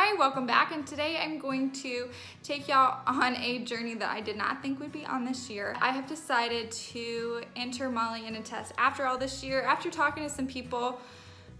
Hi, welcome back and today I'm going to take y'all on a journey that I did not think would be on this year. I have decided to enter Molly in a test after all this year. After talking to some people,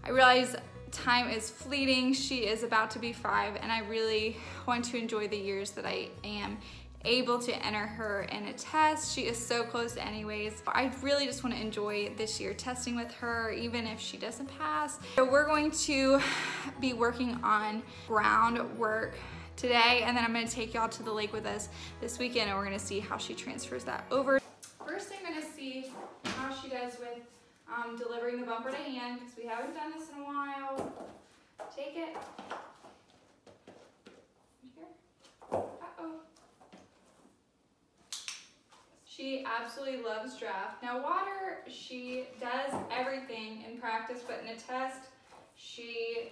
I realized time is fleeting. She is about to be five and I really want to enjoy the years that I am able to enter her in a test. She is so close anyways. I really just want to enjoy this year testing with her, even if she doesn't pass. So we're going to be working on groundwork today, and then I'm gonna take y'all to the lake with us this weekend, and we're gonna see how she transfers that over. First, I'm gonna see how she does with um, delivering the bumper to hand, because we haven't done this in a while. Take it. Here. Uh-oh. She absolutely loves draft. Now water, she does everything in practice, but in a test, she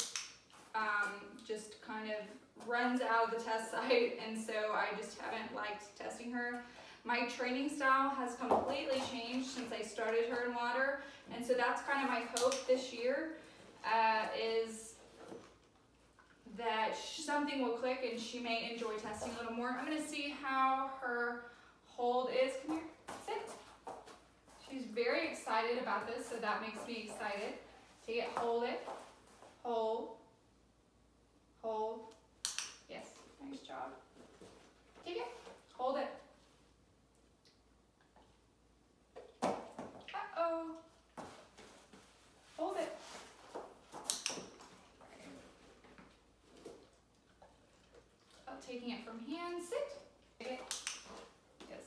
um, just kind of runs out of the test site, and so I just haven't liked testing her. My training style has completely changed since I started her in water, and so that's kind of my hope this year, uh, is that something will click and she may enjoy testing a little more. I'm gonna see how her hold is, come here, sit. She's very excited about this, so that makes me excited. Take it, hold it, hold, hold. Yes, nice job. Take it, hold it. Uh-oh. Hold it. Taking it from hand, sit. Take it. Yes.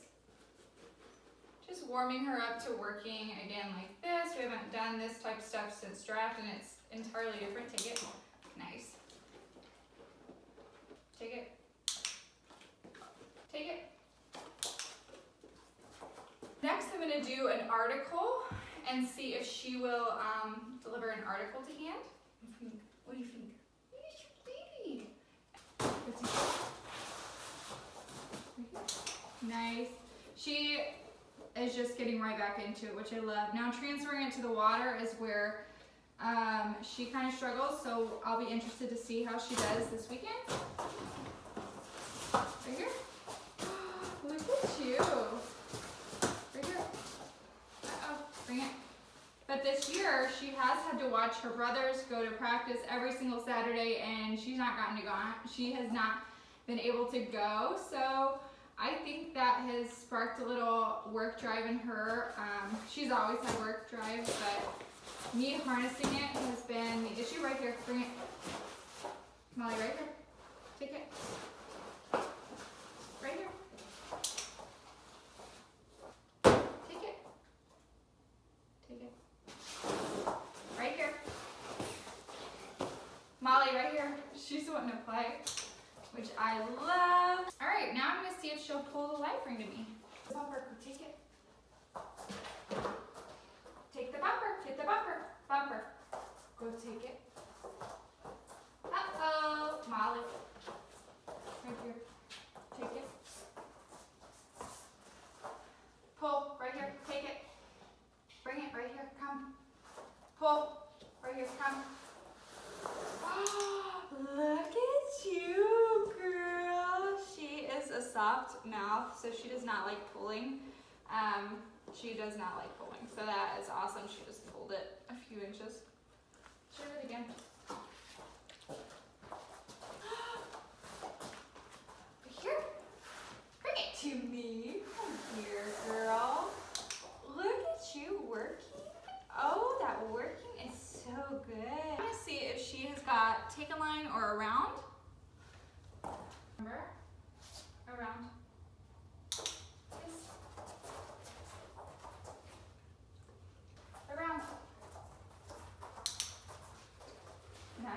Just warming her up to working again like this. We haven't done this type of stuff since draft and it's entirely different. Take it. Nice. Take it. Take it. Next, I'm going to do an article and see if she will um, deliver an article to hand. What do you think? What do you think? Nice. She is just getting right back into it, which I love. Now transferring it to the water is where um, she kind of struggles, so I'll be interested to see how she does this weekend. Right here. Look at you. Right here. Uh-oh, bring it. But this year, she has had to watch her brothers go to practice every single Saturday, and she's not gotten to go. She has not been able to go, so I think that has sparked a little work drive in her. Um, she's always had work drive, but me harnessing it has been the issue. Right here, bring it. Molly, right here. Take it. Right here. Take it. Take it. Right here. Molly, right here. She's wanting to play which I love. All right, now I'm gonna see if she'll pull the life ring to me. Bumper, take it. Take the bumper, hit the bumper, bumper. Go take it. Uh-oh, Molly. Right here, take it. Pull, right here, take it. Bring it right here, come. Pull, right here, come. Look at you, girl. She is a soft mouth, so she does not like pulling. Um, she does not like pulling, so that is awesome. She just pulled it a few inches. Show it again. Here, bring it to me. Come here, girl. Look at you working. Oh, that working is so good. I'm gonna see if she has got take a line or around. Remember? Around. Yes. Around. Nice.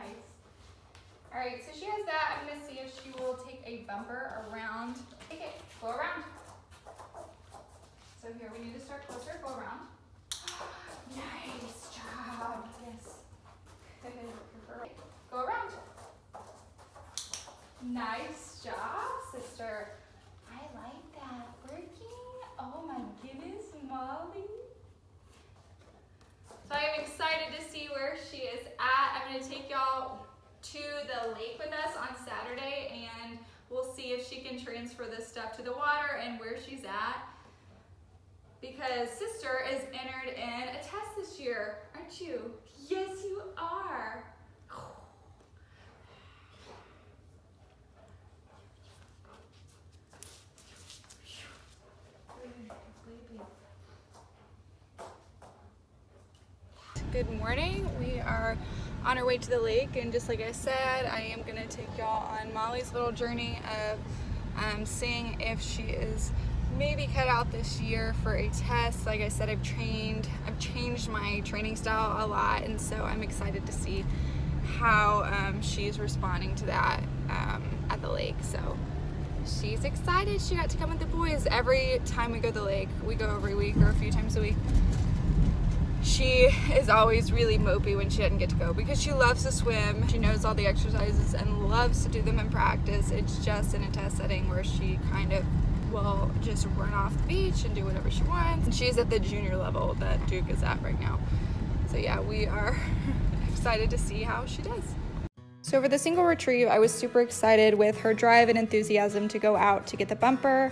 All right, so she has that. I'm gonna see if she will take a bumper around. Take it, go around. So here, we need to start closer, go around. Nice job. Yes. Go around. Nice job, sister. I like that. Working. Oh my goodness, Molly. So I'm excited to see where she is at. I'm to take y'all to the lake with us on Saturday and we'll see if she can transfer this stuff to the water and where she's at because sister is entered in a test this year, aren't you? Yes, you are. Good morning. We are on our way to the lake and just like I said, I am gonna take y'all on Molly's little journey of um, seeing if she is maybe cut out this year for a test. Like I said, I've trained, I've changed my training style a lot and so I'm excited to see how um, she's responding to that um, at the lake. So she's excited. She got to come with the boys every time we go to the lake. We go every week or a few times a week she is always really mopey when she doesn't get to go because she loves to swim. She knows all the exercises and loves to do them in practice. It's just in a test setting where she kind of will just run off the beach and do whatever she wants. And she's at the junior level that Duke is at right now. So yeah, we are excited to see how she does. So for the single retrieve, I was super excited with her drive and enthusiasm to go out to get the bumper.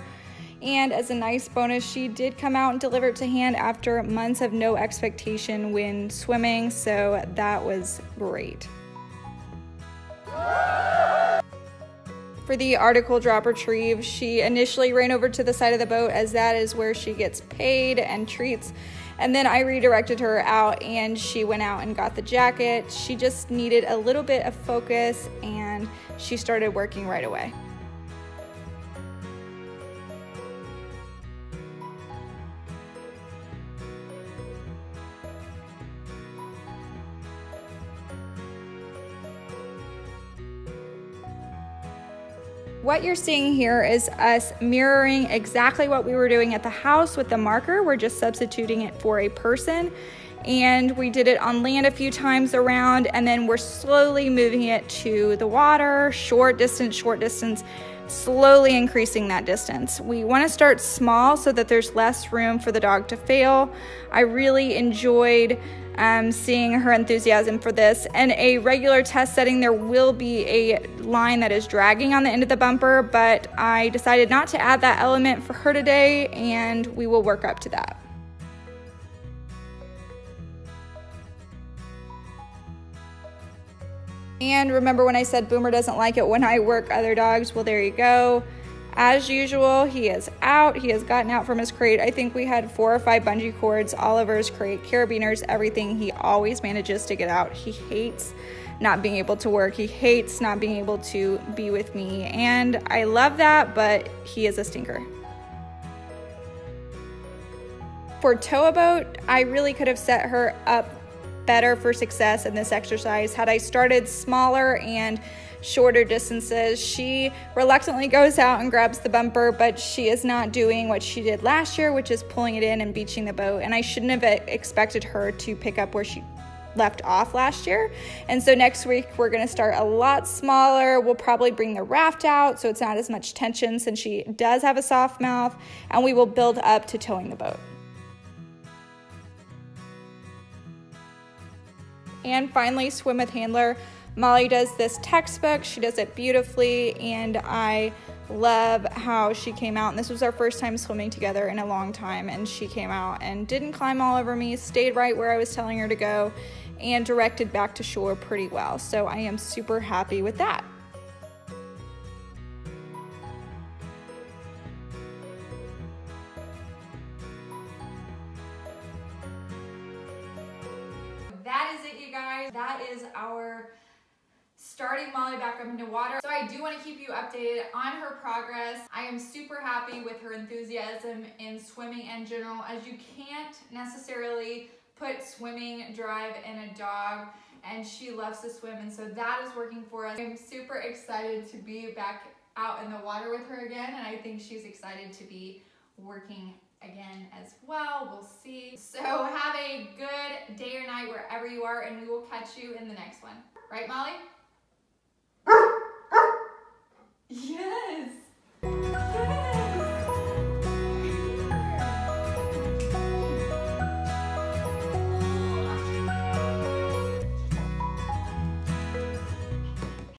And as a nice bonus, she did come out and deliver it to hand after months of no expectation when swimming, so that was great. For the article drop retrieve, she initially ran over to the side of the boat as that is where she gets paid and treats. And then I redirected her out and she went out and got the jacket. She just needed a little bit of focus and she started working right away. What you're seeing here is us mirroring exactly what we were doing at the house with the marker. We're just substituting it for a person. And we did it on land a few times around, and then we're slowly moving it to the water, short distance, short distance, slowly increasing that distance. We want to start small so that there's less room for the dog to fail. I really enjoyed um, seeing her enthusiasm for this. In a regular test setting, there will be a line that is dragging on the end of the bumper, but I decided not to add that element for her today, and we will work up to that. And remember when I said Boomer doesn't like it when I work other dogs? Well, there you go. As usual, he is out. He has gotten out from his crate. I think we had four or five bungee cords his crate, carabiners, everything. He always manages to get out. He hates not being able to work. He hates not being able to be with me. And I love that, but he is a stinker. For tow boat, I really could have set her up better for success in this exercise had I started smaller and shorter distances. She reluctantly goes out and grabs the bumper, but she is not doing what she did last year, which is pulling it in and beaching the boat. And I shouldn't have expected her to pick up where she left off last year. And so next week we're going to start a lot smaller. We'll probably bring the raft out so it's not as much tension since she does have a soft mouth, and we will build up to towing the boat. And finally, swim with handler. Molly does this textbook, she does it beautifully, and I love how she came out. And this was our first time swimming together in a long time. And she came out and didn't climb all over me, stayed right where I was telling her to go, and directed back to shore pretty well. So I am super happy with that. That is guys. That is our starting Molly back up into water. So I do want to keep you updated on her progress. I am super happy with her enthusiasm in swimming in general as you can't necessarily put swimming drive in a dog and she loves to swim and so that is working for us. I'm super excited to be back out in the water with her again and I think she's excited to be working again as well. We'll see. So have a good day or night wherever you are, and we will catch you in the next one. Right, Molly? yes.